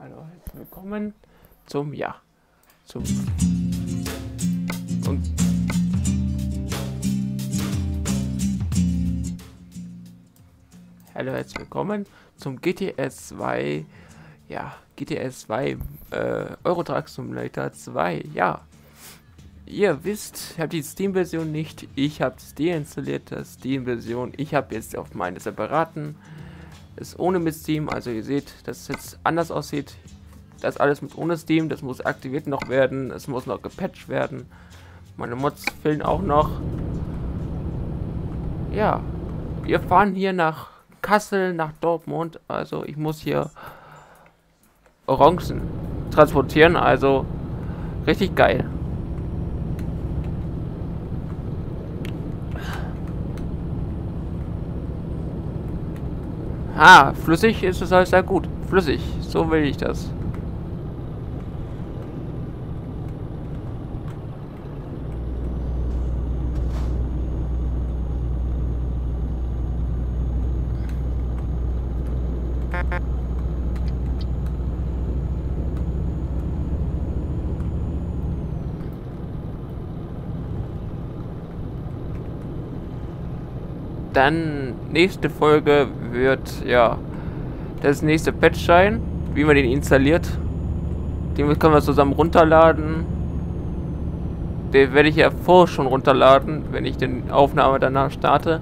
Hallo, herzlich willkommen zum, ja, zum, und, Hallo, herzlich willkommen zum GTS 2, ja, GTS 2, äh, Eurotrack Simulator 2, ja. Ihr wisst, ich habe die Steam-Version nicht, ich habe es deinstalliert, das Steam-Version, ich habe jetzt auf meine separaten, ist ohne mit Steam, also ihr seht, dass es jetzt anders aussieht. Das alles mit ohne Steam, das muss aktiviert noch werden, es muss noch gepatcht werden. Meine Mods fehlen auch noch. Ja, wir fahren hier nach Kassel, nach Dortmund, also ich muss hier Orangen transportieren, also richtig geil. Ah, flüssig ist es alles sehr gut. Flüssig, so will ich das. Dann nächste Folge wird ja das nächste Patch sein, wie man den installiert. Den können wir zusammen runterladen. Den werde ich ja vor schon runterladen, wenn ich den Aufnahme danach starte.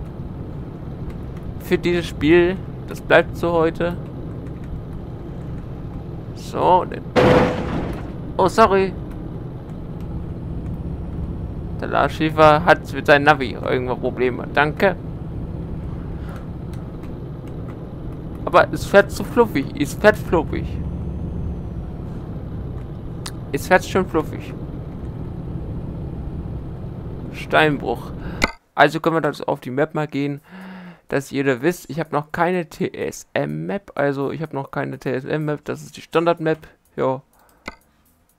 Für dieses Spiel, das bleibt so heute. So. Oh, sorry. Der Lars Schäfer hat mit seinem Navi irgendwo Probleme. Danke. Es fährt zu fluffig. Es fährt fluffig. Es fährt schon fluffig. Steinbruch. Also können wir das auf die Map mal gehen, dass jeder wisst, ich habe noch keine TSM-Map, also ich habe noch keine TSM-Map, das ist die Standard-Map, ja,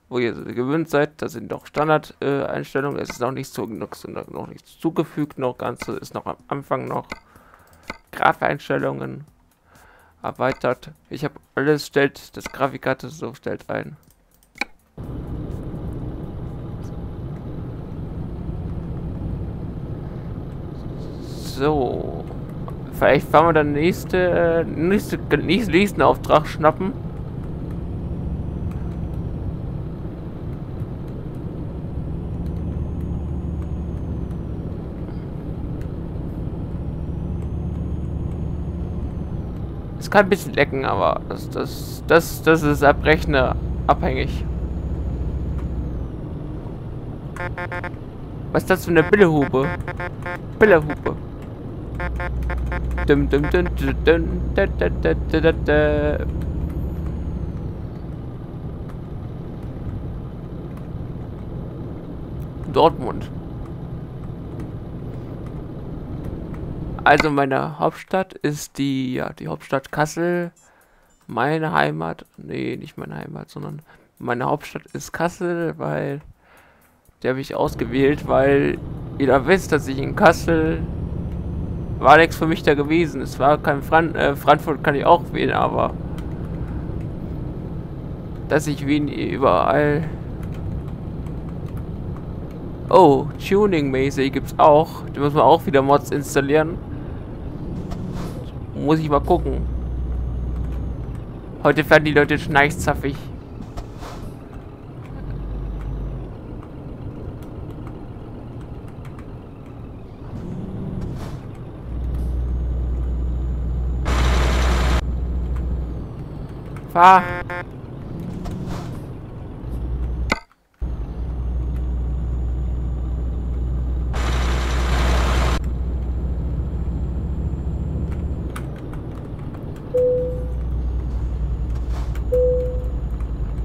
wo ihr gewöhnt seid, das sind doch Standard-Einstellungen, es ist noch nicht, zu, noch, noch nichts zugefügt, noch Ganze ist noch am Anfang noch Grafeinstellungen erweitert. Ich habe alles stellt, das Grafikkarte so stellt ein. So. Vielleicht fahren wir dann nächste, nächste, nächsten Auftrag schnappen. Es kann ein bisschen lecken, aber das, das, das, das ist abrechner abhängig. Was ist das für eine Billehupe? Billehupe. Dortmund. Also meine Hauptstadt ist die, ja, die Hauptstadt Kassel. Meine Heimat, nee, nicht meine Heimat, sondern meine Hauptstadt ist Kassel, weil die habe ich ausgewählt, weil jeder wisst, dass ich in Kassel war nichts für mich da gewesen. Es war kein Fran äh, Frankfurt kann ich auch wählen, aber dass ich Wien überall Oh, Tuning-mäßig gibt's auch. Da muss man auch wieder Mods installieren. Muss ich mal gucken. Heute werden die Leute schneichzaffig. Fahr!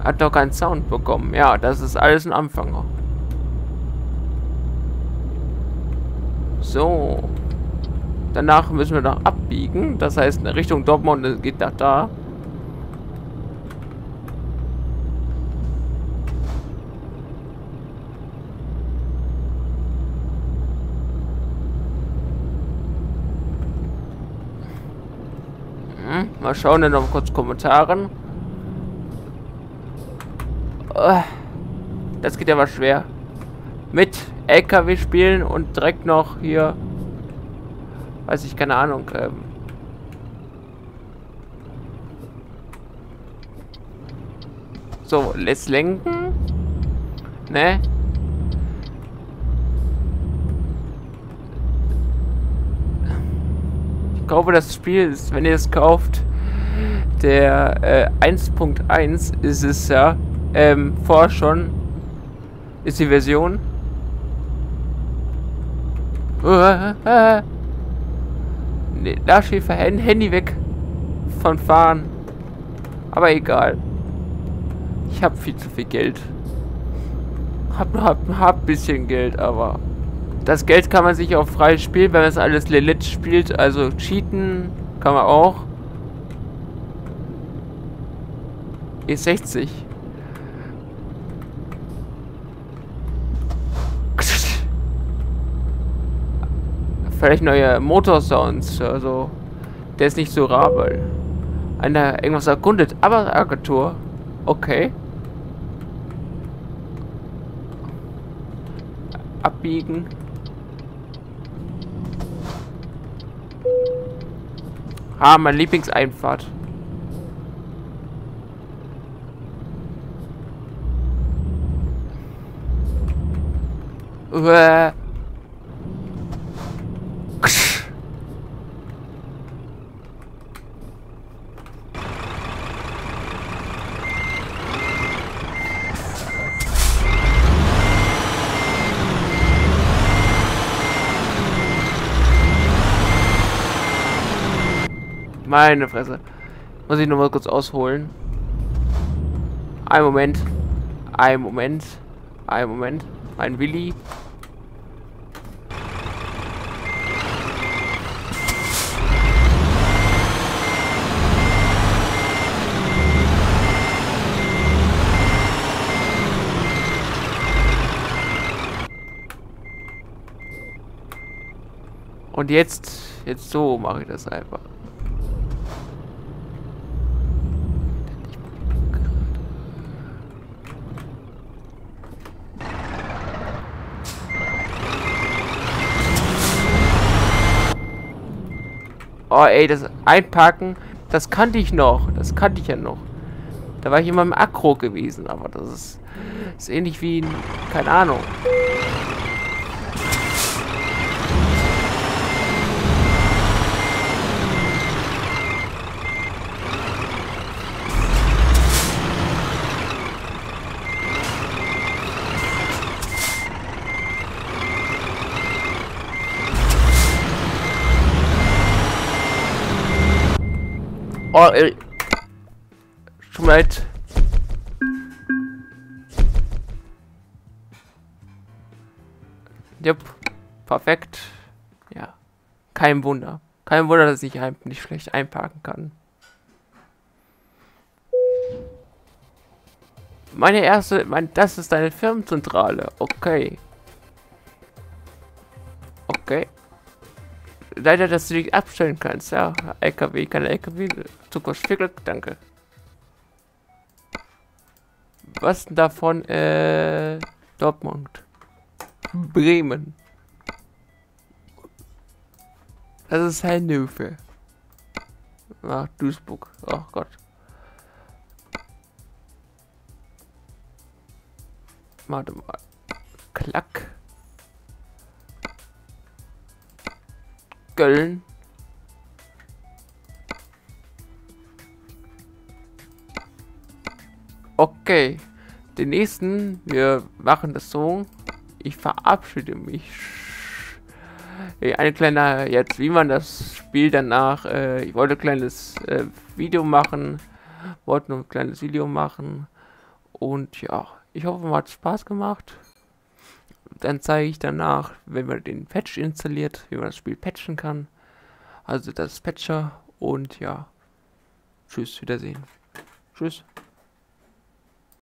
Hat doch keinen Sound bekommen. Ja, das ist alles ein Anfänger. So. Danach müssen wir noch abbiegen. Das heißt, in Richtung Dortmund geht nach da. Hm, mal schauen, dann noch kurz Kommentaren. Oh, das geht aber schwer. Mit LKW spielen und direkt noch hier, weiß ich, keine Ahnung, ähm, So, lässt lenken. Ne? Ich glaube, das Spiel ist, wenn ihr es kauft, der äh, 1.1 ist es ja ähm, vorher schon ist die Version. Nee, da steht Handy weg von Fahren. Aber egal. Ich habe viel zu viel Geld. Hab, hab, hab ein bisschen Geld, aber das Geld kann man sich auch frei spielen, wenn man es alles Lilith spielt. Also cheaten kann man auch. E60. Vielleicht neue Motorsounds, also der ist nicht so rar, weil einer irgendwas erkundet. Aber Agentur, okay. abbiegen. Ah, mein Lieblingseinfahrt. Uah. Meine Fresse. Muss ich nur kurz ausholen. Ein Moment. Ein Moment. Ein Moment. Mein Willi. Und jetzt, jetzt so mache ich das einfach. Oh, ey, das Einparken, das kannte ich noch. Das kannte ich ja noch. Da war ich immer im Akro gewesen, aber das ist, ist ähnlich wie, keine Ahnung. Oh, ey. Schon leid. Jupp. Perfekt. Ja. Kein Wunder. Kein Wunder, dass ich nicht schlecht einparken kann. Meine erste, mein, das ist deine Firmenzentrale. Okay. Okay. Leider, dass du dich abstellen kannst. Ja, LKW, keine LKW. Zukunft. Viel Glück, danke. Was davon? Äh, Dortmund. Bremen. Das ist Hannover. Ach, Duisburg. Oh Gott. Warte mal. Klack. Köln. Okay. Den nächsten, wir machen das so. Ich verabschiede mich. Ein kleiner, jetzt wie man das Spiel danach, äh, ich wollte ein kleines äh, Video machen, wollte nur ein kleines Video machen und ja, ich hoffe, man hat Spaß gemacht dann zeige ich danach, wenn man den Patch installiert, wie man das Spiel patchen kann. Also das Patcher und ja. Tschüss, Wiedersehen. Tschüss.